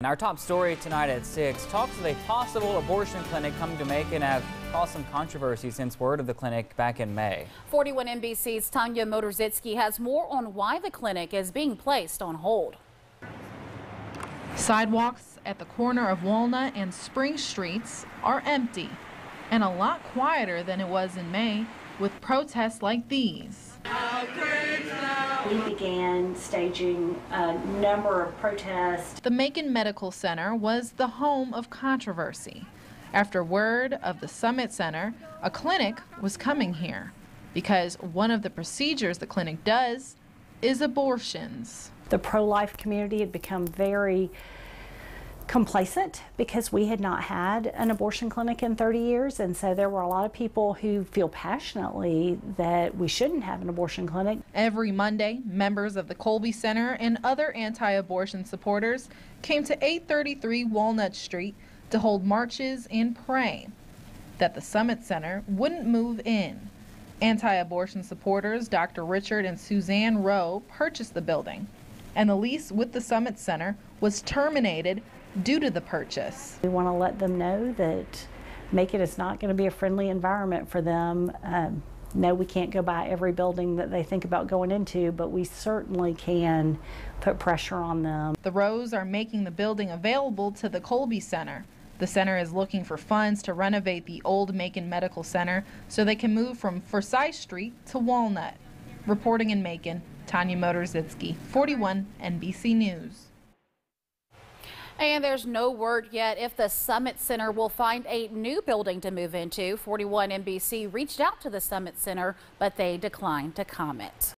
And our top story tonight at 6 talks of a possible abortion clinic coming to Macon have caused some controversy since word of the clinic back in May. 41 NBC's Tanya Motorzitsky has more on why the clinic is being placed on hold. Sidewalks at the corner of Walnut and Spring Streets are empty and a lot quieter than it was in May with protests like these. We began staging a number of protests. The Macon Medical Center was the home of controversy. After word of the Summit Center, a clinic was coming here because one of the procedures the clinic does is abortions. The pro-life community had become very complacent because we had not had an abortion clinic in 30 years and so there were a lot of people who feel passionately that we shouldn't have an abortion clinic. Every Monday, members of the Colby Center and other anti-abortion supporters came to 833 Walnut Street to hold marches and pray that the Summit Center wouldn't move in. Anti-abortion supporters Dr. Richard and Suzanne Rowe purchased the building and the lease with the Summit Center was terminated due to the purchase. We want to let them know that Macon is not going to be a friendly environment for them. Um, no, we can't go by every building that they think about going into, but we certainly can put pressure on them. The Rowes are making the building available to the Colby Center. The center is looking for funds to renovate the old Macon Medical Center so they can move from Forsyth Street to Walnut. Reporting in Macon, Tanya Motorzitsky, 41 NBC News. And there's no word yet if the Summit Center will find a new building to move into. 41 NBC reached out to the Summit Center, but they declined to comment.